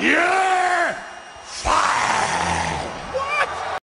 Yeah!